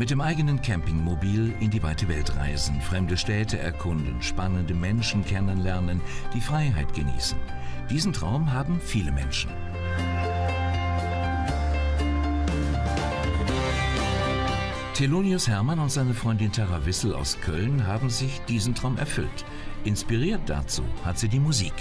Mit dem eigenen Campingmobil in die weite Welt reisen, fremde Städte erkunden, spannende Menschen kennenlernen, die Freiheit genießen. Diesen Traum haben viele Menschen. Thelonius Hermann und seine Freundin Tara Wissel aus Köln haben sich diesen Traum erfüllt. Inspiriert dazu hat sie die Musik.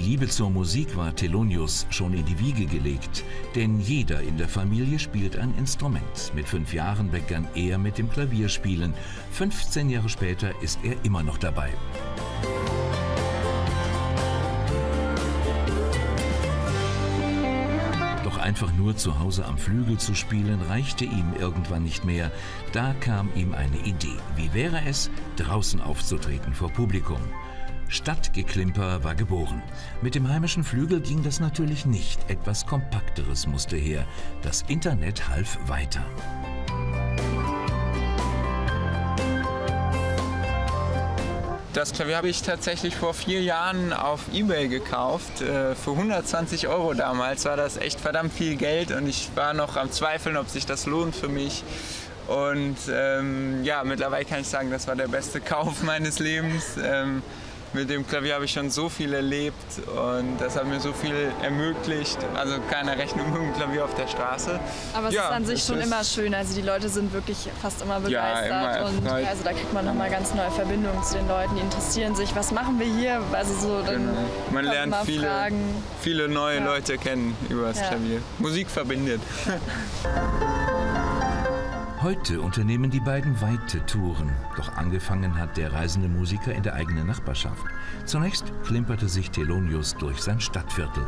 Liebe zur Musik war Thelonius schon in die Wiege gelegt, denn jeder in der Familie spielt ein Instrument. Mit fünf Jahren begann er mit dem Klavierspielen. 15 Jahre später ist er immer noch dabei. Doch einfach nur zu Hause am Flügel zu spielen reichte ihm irgendwann nicht mehr. Da kam ihm eine Idee. Wie wäre es, draußen aufzutreten vor Publikum? Stadtgeklimper war geboren. Mit dem heimischen Flügel ging das natürlich nicht. Etwas Kompakteres musste her. Das Internet half weiter. Das Klavier habe ich tatsächlich vor vier Jahren auf Ebay gekauft. Äh, für 120 Euro damals war das echt verdammt viel Geld und ich war noch am Zweifeln, ob sich das lohnt für mich. Und ähm, ja, mittlerweile kann ich sagen, das war der beste Kauf meines Lebens. Ähm, mit dem Klavier habe ich schon so viel erlebt und das hat mir so viel ermöglicht. Also keine Rechnung mit dem Klavier auf der Straße. Aber es ja, ist an sich schon immer schön. Also die Leute sind wirklich fast immer begeistert. Ja, immer und also da kriegt man nochmal ganz neue Verbindungen zu den Leuten. Die interessieren sich, was machen wir hier? Also so, dann genau. Man lernt viele, viele neue ja. Leute kennen über das Klavier. Musik verbindet. Heute unternehmen die beiden weite Touren. Doch angefangen hat der reisende Musiker in der eigenen Nachbarschaft. Zunächst klimperte sich Thelonius durch sein Stadtviertel.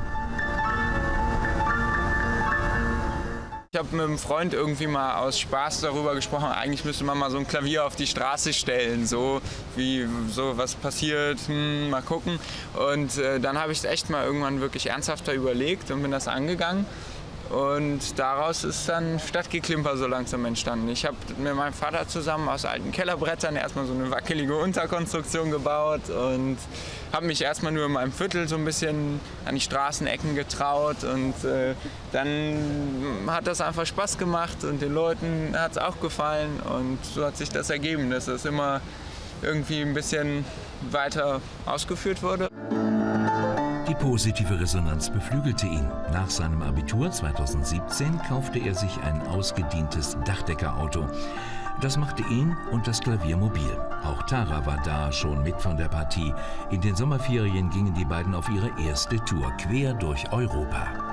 Ich habe mit einem Freund irgendwie mal aus Spaß darüber gesprochen, eigentlich müsste man mal so ein Klavier auf die Straße stellen, so wie so was passiert, hm, mal gucken. Und äh, dann habe ich es echt mal irgendwann wirklich ernsthafter überlegt und bin das angegangen. Und daraus ist dann Stadtgeklimper so langsam entstanden. Ich habe mit meinem Vater zusammen aus alten Kellerbrettern erstmal so eine wackelige Unterkonstruktion gebaut und habe mich erstmal nur in meinem Viertel so ein bisschen an die Straßenecken getraut und äh, dann hat das einfach Spaß gemacht und den Leuten hat es auch gefallen und so hat sich das ergeben, dass das immer irgendwie ein bisschen weiter ausgeführt wurde. Die positive Resonanz beflügelte ihn. Nach seinem Abitur 2017 kaufte er sich ein ausgedientes Dachdeckerauto. Das machte ihn und das Klavier mobil. Auch Tara war da schon mit von der Partie. In den Sommerferien gingen die beiden auf ihre erste Tour quer durch Europa.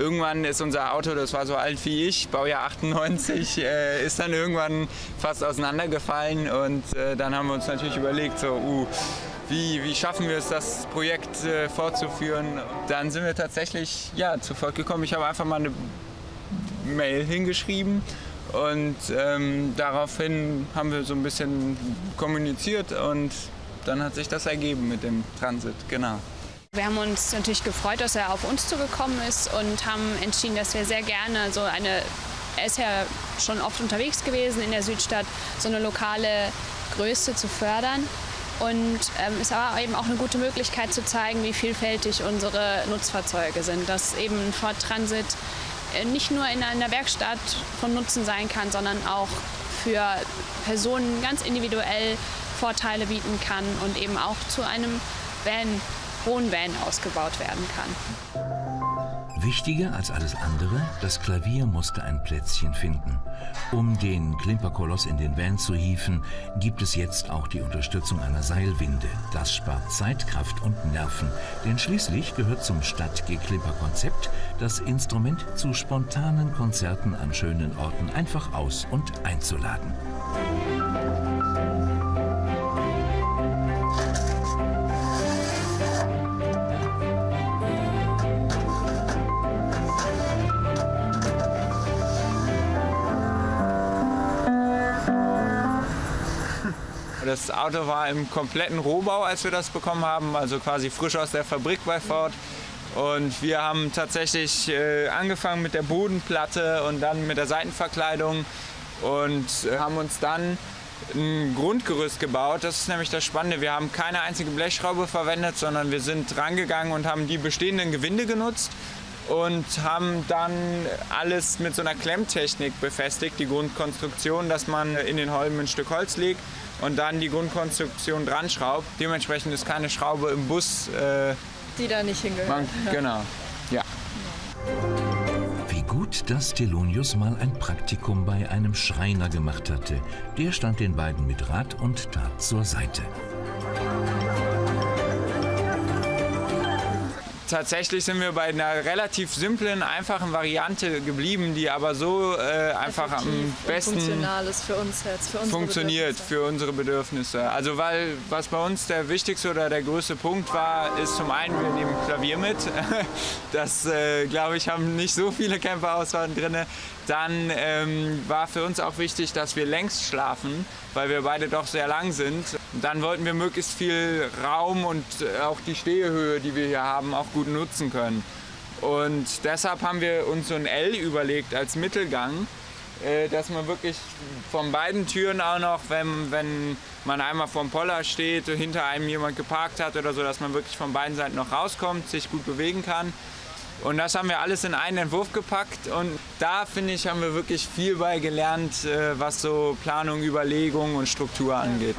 Irgendwann ist unser Auto, das war so alt wie ich, Baujahr 98, äh, ist dann irgendwann fast auseinandergefallen und äh, dann haben wir uns natürlich überlegt, so, uh, wie, wie schaffen wir es, das Projekt äh, fortzuführen. Dann sind wir tatsächlich ja, zu Volk gekommen. Ich habe einfach mal eine Mail hingeschrieben und ähm, daraufhin haben wir so ein bisschen kommuniziert und dann hat sich das ergeben mit dem Transit, genau. Wir haben uns natürlich gefreut, dass er auf uns zugekommen ist und haben entschieden, dass wir sehr gerne so eine, er ist ja schon oft unterwegs gewesen in der Südstadt, so eine lokale Größe zu fördern. Und ähm, es war eben auch eine gute Möglichkeit zu zeigen, wie vielfältig unsere Nutzfahrzeuge sind. Dass eben Ford Transit äh, nicht nur in einer Werkstatt von Nutzen sein kann, sondern auch für Personen ganz individuell Vorteile bieten kann und eben auch zu einem Van Wohnvan ausgebaut werden kann. Wichtiger als alles andere, das Klavier musste ein Plätzchen finden. Um den Klimperkoloss in den Van zu hieven, gibt es jetzt auch die Unterstützung einer Seilwinde. Das spart Zeit, Kraft und Nerven, denn schließlich gehört zum Stadtgeklimper-Konzept das Instrument zu spontanen Konzerten an schönen Orten einfach aus- und einzuladen. Das Auto war im kompletten Rohbau, als wir das bekommen haben, also quasi frisch aus der Fabrik bei Ford. Und wir haben tatsächlich äh, angefangen mit der Bodenplatte und dann mit der Seitenverkleidung und äh, haben uns dann ein Grundgerüst gebaut. Das ist nämlich das Spannende. Wir haben keine einzige Blechschraube verwendet, sondern wir sind rangegangen und haben die bestehenden Gewinde genutzt und haben dann alles mit so einer Klemmtechnik befestigt, die Grundkonstruktion, dass man in den Holmen ein Stück Holz legt und dann die Grundkonstruktion dran schraubt. Dementsprechend ist keine Schraube im Bus. Äh, die da nicht hingehört. Man, genau, ja. Wie gut, dass Telonius mal ein Praktikum bei einem Schreiner gemacht hatte. Der stand den beiden mit Rat und Tat zur Seite. Tatsächlich sind wir bei einer relativ simplen, einfachen Variante geblieben, die aber so äh, einfach am besten funktional ist für uns jetzt, für unsere funktioniert für unsere Bedürfnisse. Also weil was bei uns der wichtigste oder der größte Punkt war, ist zum einen wir nehmen Klavier mit. Das äh, glaube ich haben nicht so viele Camper-Ausfahrten drin. Dann ähm, war für uns auch wichtig, dass wir längs schlafen, weil wir beide doch sehr lang sind. Dann wollten wir möglichst viel Raum und äh, auch die Stehhöhe, die wir hier haben, auch gut nutzen können. Und deshalb haben wir uns so ein L überlegt als Mittelgang, äh, dass man wirklich von beiden Türen auch noch, wenn, wenn man einmal vom Poller steht, hinter einem jemand geparkt hat oder so, dass man wirklich von beiden Seiten noch rauskommt, sich gut bewegen kann. Und das haben wir alles in einen Entwurf gepackt und da finde ich, haben wir wirklich viel bei gelernt, äh, was so Planung, Überlegung und Struktur angeht.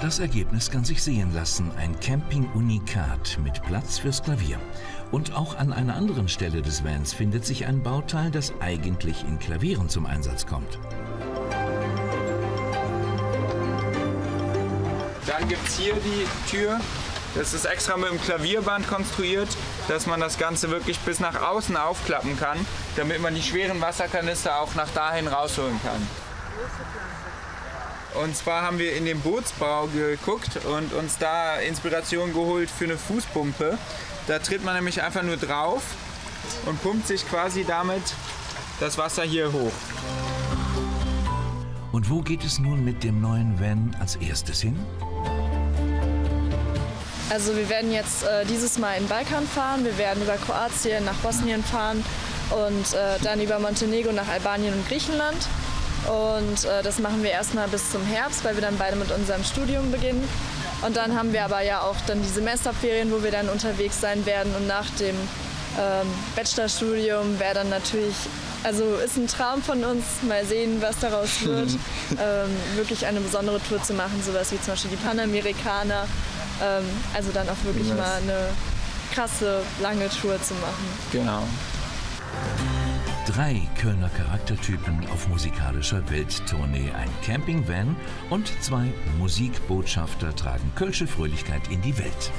Das Ergebnis kann sich sehen lassen, ein Camping-Unikat mit Platz fürs Klavier. Und auch an einer anderen Stelle des Vans findet sich ein Bauteil, das eigentlich in Klavieren zum Einsatz kommt. Dann gibt es hier die Tür das ist extra mit dem Klavierband konstruiert, dass man das Ganze wirklich bis nach außen aufklappen kann, damit man die schweren Wasserkanister auch nach dahin rausholen kann. Und zwar haben wir in den Bootsbau geguckt und uns da Inspiration geholt für eine Fußpumpe. Da tritt man nämlich einfach nur drauf und pumpt sich quasi damit das Wasser hier hoch. Und wo geht es nun mit dem neuen Van als erstes hin? Also wir werden jetzt äh, dieses Mal in den Balkan fahren, wir werden über Kroatien nach Bosnien fahren und äh, dann über Montenegro nach Albanien und Griechenland. Und äh, das machen wir erstmal bis zum Herbst, weil wir dann beide mit unserem Studium beginnen. Und dann haben wir aber ja auch dann die Semesterferien, wo wir dann unterwegs sein werden. Und nach dem ähm, Bachelorstudium wäre dann natürlich, also ist ein Traum von uns, mal sehen, was daraus wird, ähm, wirklich eine besondere Tour zu machen, sowas wie zum Beispiel die Panamerikaner ähm, also dann auch wirklich yes. mal eine krasse, lange Tour zu machen. Genau. Drei Kölner Charaktertypen auf musikalischer Welttournee. Ein Campingvan und zwei Musikbotschafter tragen Kölsche Fröhlichkeit in die Welt.